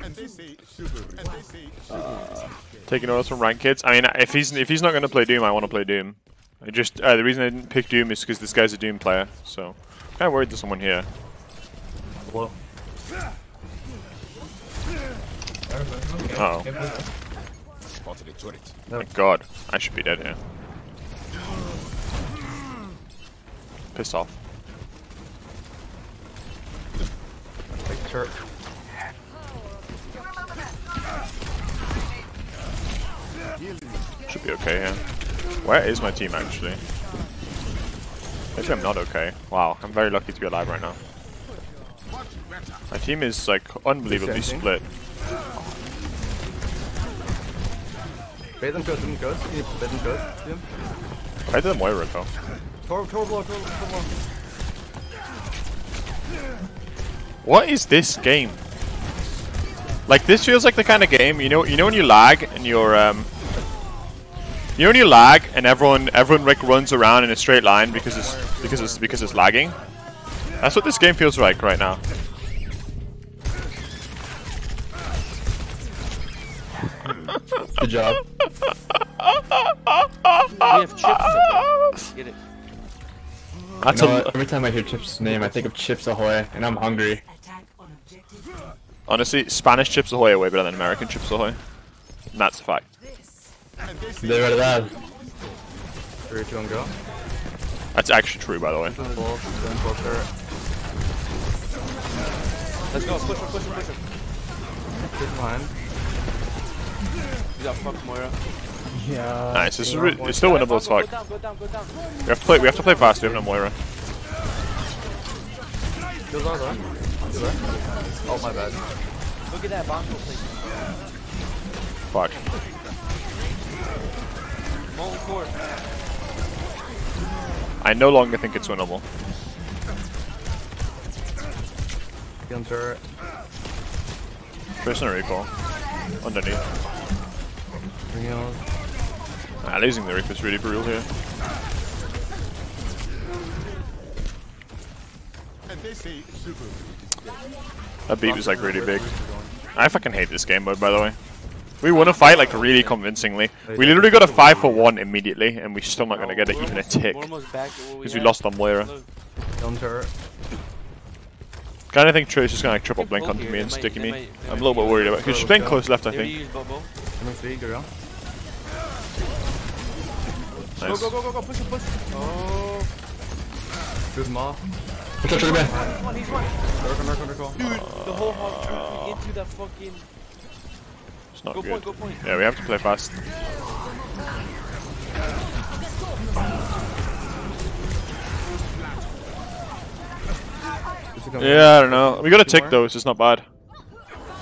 And they say sugar. Taking orders from rank kids. I mean, if he's if he's not going to play Doom, I want to play Doom. I just uh, the reason I didn't pick Doom is because this guy's a Doom player. So, kind of worried there's someone here. Hello. Uh oh. My God, I should be dead here. Piss off. Take. Should be okay here. Where is my team actually? Actually, I'm not okay. Wow, I'm very lucky to be alive right now. My team is like unbelievably split. Bait them good, them good. You bait them good. See him? Why did the Moira go? Tor, Tor blow, Tor, Tor blow. What is this game? Like this feels like the kind of game you know. You know when you lag and you're um. You know when you lag and everyone everyone like runs around in a straight line because it's because it's because it's lagging. That's what this game feels like right now. Good job. We have chips. Get it. That's You know a. Every time I hear Chip's name, I think of Chips Ahoy, and I'm hungry. Attack on objective. honestly Spanish Chips Ahoy are way better than American Chips Ahoy. And that's a fact. And they say They ready that. Three, two, one, go. That's actually true, by the way. Full, then full turret. Let's go. Push him, push him, push him. Two behind. You got fucked, Moira. Yeah. Nice. This is re it's still winnable as Go fuck. down, go down, go down. We have to play. We have to play fast. We have no Moira. Kills are though. You there? Oh, my bad. Look at that bongo, please. Fuck. Molten core. I no longer think it's winnable. Kill turret. Prisoner recall. Underneath. Bring on. Ah, losing the Reap is really brutal here. And they say sugar. That beat was like really big. I fucking hate this game mode, by the way. We won a fight like really convincingly. We literally got a 5 for 1 immediately, and we're still not gonna get it even a tick. We're almost back to what Because we lost on Moira. Look, Kill turret. Kinda think Trish is gonna like triple blink onto me and might- sticky me. I'm a little bit worried about it, because she's playing close left, I think. use Bobo. Coming three, go. Go, Nice. go, go, go, go, push him, push him. Oh. Shoot them off. He's one, he's one. Circle, circle, circle. Dude, the whole hog turned me into that fucking. It's not Go good. point, go point. Yeah, we have to play fast. Just to come in. Yeah, I don't know. We got a tick though, so it's not bad.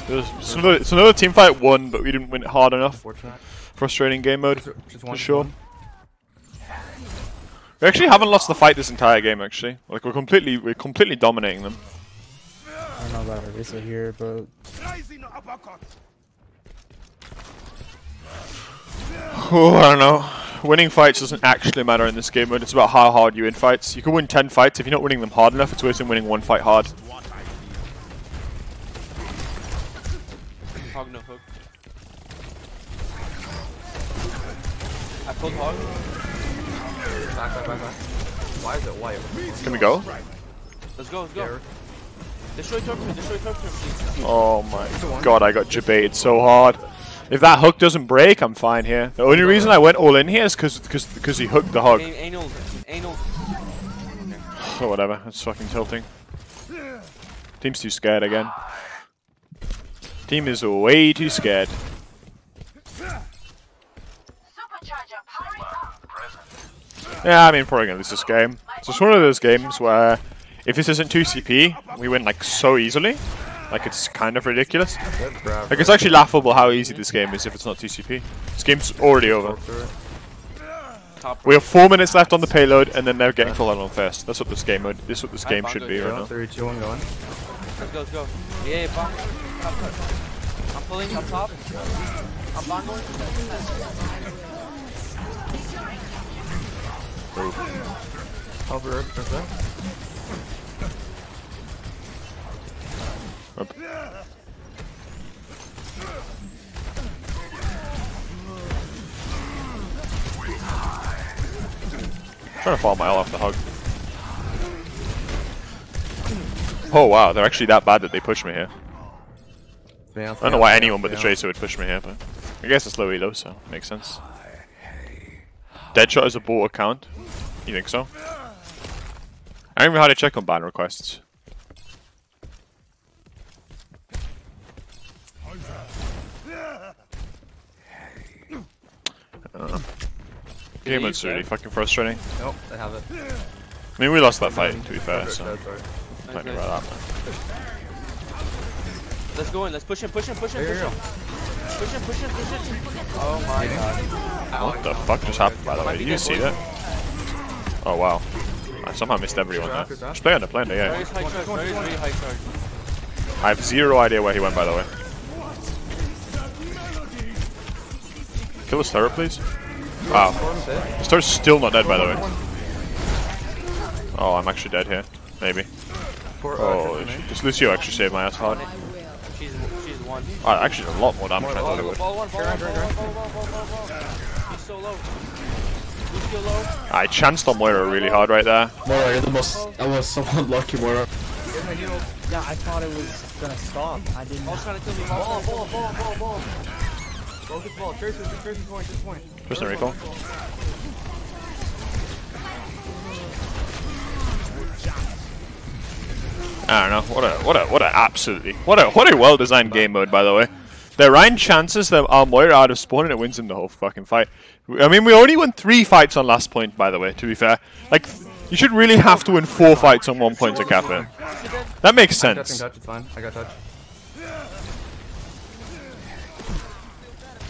It was- It's another, it's another team fight won, but we didn't win it hard enough. Frustrating game mode, Just, just for sure. We actually haven't lost the fight this entire game. Actually, like we're completely, we're completely dominating them. I don't know about Arisa here, but Oh, I don't know. Winning fights doesn't actually matter in this game mode. It's about how hard you win fights. You can win 10 fights. If you're not winning them hard enough, it's worse than winning one fight hard. Hog no hook. I pulled hog. Back, back, back, back. Why is it white? Can we go? Let's go, let's go. Here. Destroy Torpor, destroy Torpor, please. Oh my god, I got debated so hard. If that hook doesn't break, I'm fine here. The only reason I went all in here is because because because he hooked the hug. An- Anal, anal. Or oh, whatever, it's fucking tilting. Team's too scared again. Team is way too scared. Yeah, I mean, probably gonna lose this game. So It's one of those games where if this isn't 2CP, we win like so easily. Like it's kind of ridiculous. Like it's actually laughable how easy this game is if it's not 2CP. This game's already over. We have four minutes left on the payload, and then they're getting full out on first. That's what this game mode. This is what this game should be right now. three, two, one, going. Let's go, let's go. Yeah, yeah, bongo. Top, top. I'm pulling up top. I'm bongoing. Help her, turn that. Up. Trying to fall my all off the hug. Oh wow, they're actually that bad that they push me here. I I don't know why anyone but the Tracer would push me here, but I guess it's low elo, so makes sense. Deadshot is a bot account. You think so? I don't even know how to check on ban requests. Uh, game mode's really fucking frustrating. Nope, they have it. I mean, we lost that fight, to be fair, so Don't Nice, nice. about that. Let's go in. Let's push him. Push him. Push him. Push here, him. Push him. Push him. Push him. Oh my god. What the fuck just happened, by the way? Did you see that? Oh wow. I somehow missed everyone there. Just play on the plane, yeah. Very high charge. Very, very high charge. I have zero idea where he went, by the way. Kill his turret, please. Wow. His turret's still not dead, by the way. Oh, I'm actually dead here. Maybe. Oh, does Lucio actually save my ass hard? She's she's. Oh, actually, a lot more damage than I thought it would. I chanced on Moira really hard right there. Moira, you're the most. I was so unlucky, Moira. Get my heal. Yeah, I thought it was gonna stop. I didn't. Ball's trying to kill me. Ball, Ball, ball, ball, ball, ball. Ball, get the ball. Tracer, Tracer's point, this point. Just a recall. I don't know. What a what a what a absolutely what a what a well designed game mode by the way. The Ryan chances that our Moira out of spawn and it wins him the whole fucking fight. I mean we only won three fights on last point by the way, to be fair. Like you should really have to win four fights on one point to cap it. That makes sense. touch, it's fine. I got touch.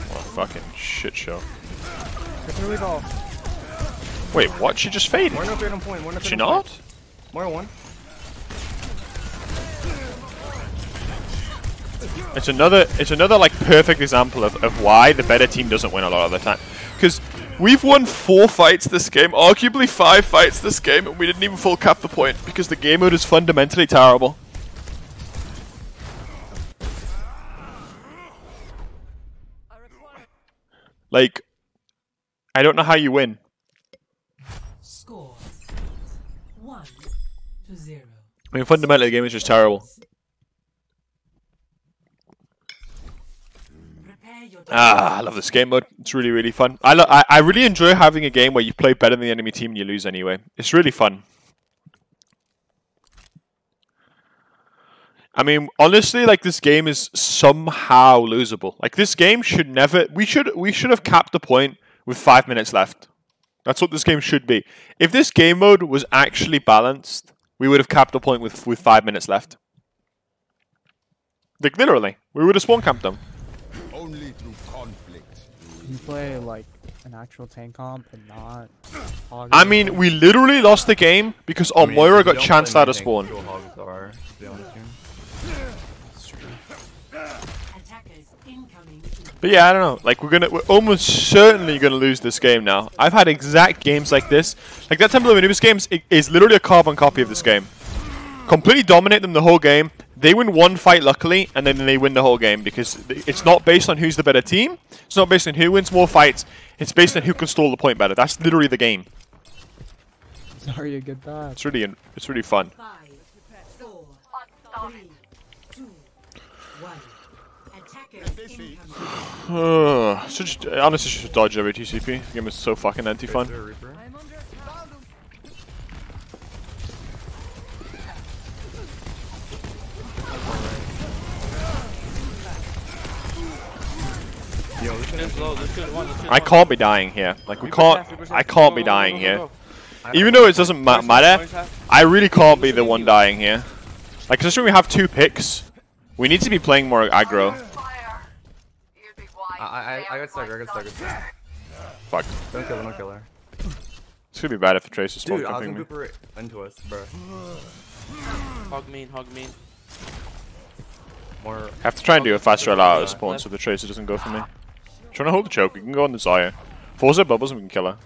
What a fucking shit show. Here we go. Wait, what? She just faded. More no fade on point. More no fade She not? More one. It's another it's another like perfect example of, of why the better team doesn't win a lot of the time. Because we've won four fights this game, arguably five fights this game, and we didn't even full cap the point because the game mode is fundamentally terrible. Like I don't know how you win. Score one to zero. I mean fundamentally the game is just terrible. Ah, I love this game mode. It's really, really fun. I, lo- I I really enjoy having a game where you play better than the enemy team and you lose anyway. It's really fun. I mean, honestly, like this game is somehow losable. Like this game should never. We should we should have capped the point with five minutes left. That's what this game should be. If this game mode was actually balanced, we would have capped the point with with five minutes left. Like literally, we would have spawn camped them. Only through conflict. You play like an actual tank comp and not. hog I mean, we literally lost the game because I mean, Moira got chanced out of spawn. are, to be honest here. attackers incoming. But yeah, I don't know. Like we're gonna, we're almost certainly gonna lose this game now. I've had exact games like this. Like that Temple of Anubis game is, is literally a carbon copy of this game. Completely dominate them the whole game. They win one fight luckily, and then they win the whole game because it's not based on who's the better team. It's not based on who wins more fights. It's based on who can stall the point better. That's literally the game. Sorry you get that. It's really, it's really fun. Five, four, three, two, one. Attackers This. Uh, so just, honestly, just dodge every 2CP. The game is so fucking anti-fun. Lucio's is low. Lucio's one. Lucio's I can't be dying here. Like we can't. I can't be go, go, dying here. Even though it doesn't ma- matter, half, points half. I really can't be the one dying here. Like, considering we have two picks, we need to be playing more aggro. I, I, I got stagger, I got stagger. Fuck. Don't kill her, don't kill her. It's gonna be bad if the Tracer spawn Dude, I was camping gonna me. Booper into us, bro. Hog mean. Hog mean. More. I have to try and do a faster allow out of spawn so the Tracer doesn't go for me. Trying to hold the choke, we can go on the Zarya. Force her bubbles and we can kill her.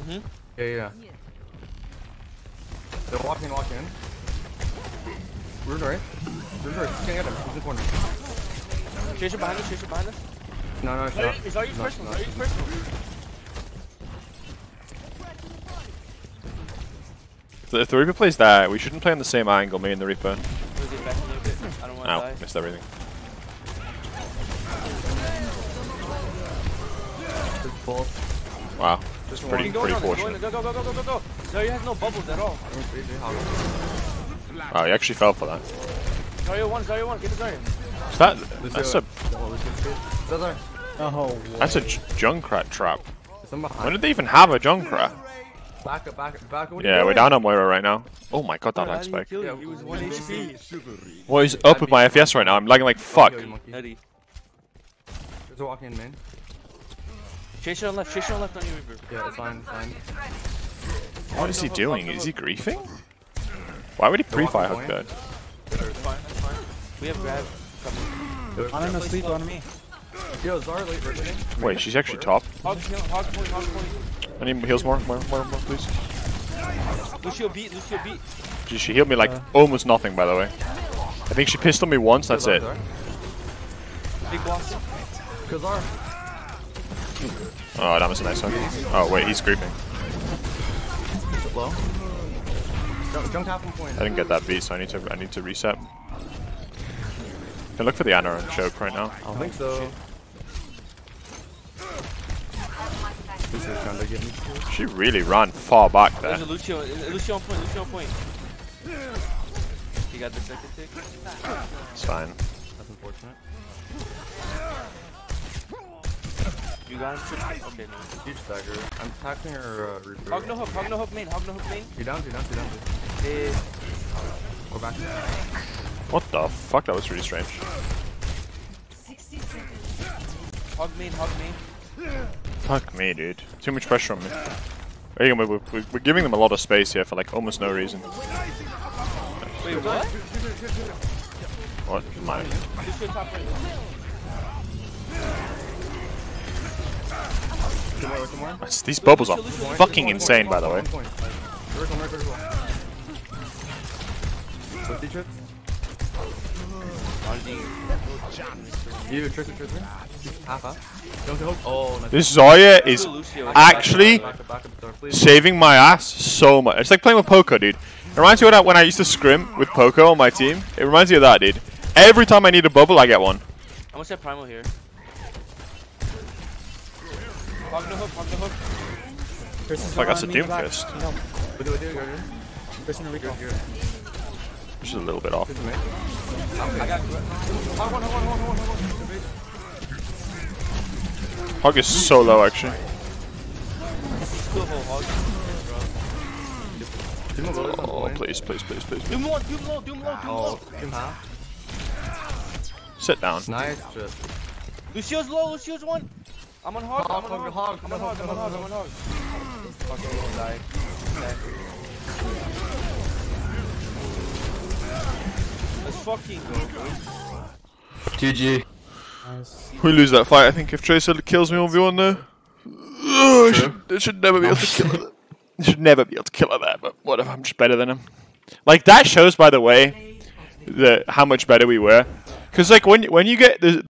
Mm-hmm. Yeah, yeah. They're walking, walking in. Rune right. Rune right. Can't get him. He's in the corner. Chaser behind us, chaser behind us. No, no, it's not. It's all you It's personal, it's it's you personal. If the Reaper plays that, we shouldn't play on the same angle, me and the Reaper. We'll get back a little bit. I don't want to Ow, die. missed everything. Not. It's. Wow. Just Pretty- Keep pretty on go fortunate. Go, go, go, go, go, go, go. Zarya has no bubbles at all. Oh, he actually fell for that. Zarya one, Zarya one, get the Zarya. Is that, that's a Oh, that's a J- Junkrat trap. When did they even have a Junkrat? Back up, back up, back up. What are you Yeah, we're down on Moira right now. Oh my god, that lag spike. kill you? Yeah, He was 1 HP. What is up with my FPS right now? I'm lagging like fuck. Kill you, monkey. Nutty. There's a walking in main. Chaser on left, chaser on left on you, Reaper. Yeah, fine, fine. What is he doing? Is he griefing? Why would he pre-fire hook that? That's fine, that's fine. We have grab coming. I'm in a sleep on me. Yo, Zarya late rotating. Wait, she's actually top. Hog, kill, hog point, hog point. I need heals more, more, more, more, please. Lucio beat, Lucio beat. She, she healed me like almost nothing, by the way. I think she pistoled me once. That's it. Big blocks. Kazar. Oh, that was a nice one. Oh wait, he's griefing. Is it low? Jump, jump half one point. I didn't get that beat, so I need to I need to reset. Can look for the Ana and choke right now. I don't think so. Is to get me. She really ran far back there. There's a Lucio, Lucio on point, Lucio on point. He got the second tick. It's fine. That's unfortunate. You got him? Okay, no. Huge stagger. I'm tackling her uh, Reaper. Hog no hook, hog no hook main, hog no hook main. You down, you down, you down. Eh, We're back. What the fuck? That was really strange. 60 seconds. hog main, hog main. Fuck me, dude. Too much pressure on me. There We're, we're, we're giving them a lot of space here for like almost no reason. Wait, what? What? Mine. These bubbles are fucking insane, by the way. This Zarya is actually saving my ass so much. It's like playing with Poko, dude. It reminds me of that when I used to scrim with Poko on my team. It reminds me of that, dude. Every time I need a bubble, I get one. I'm gonna set primal here. Hog no hook, hog no hook. Chris Like, that's a on Doom. Fist. No, What do I do? Go, go. Chris and Rico. Which is a little bit off. Good to me. I got hog one, hog one, hog one, hog one. Hog is so low, actually. Hog. Two more bullets on Oh, please, please, please, please. please. Doom low, doom low, doom low, doom low. Sit down. Nice. Lucio's low, Lucio's one. I'm on hog, Hog, I'm on hog, hog, hog, I'm on hog, I'm on hog, I'm on hog. Fuck, I'm die. Let's fucking go, bro. GG. Nice. We lose that fight, I think, if Tracer kills me 1v1 there. Oh, I should, I should never be able to kill her. I should never be able to kill her there, but whatever, I'm just better than him. Like, that shows, by the way, Play of the the, how much better we were. Because, like, when, when you get the,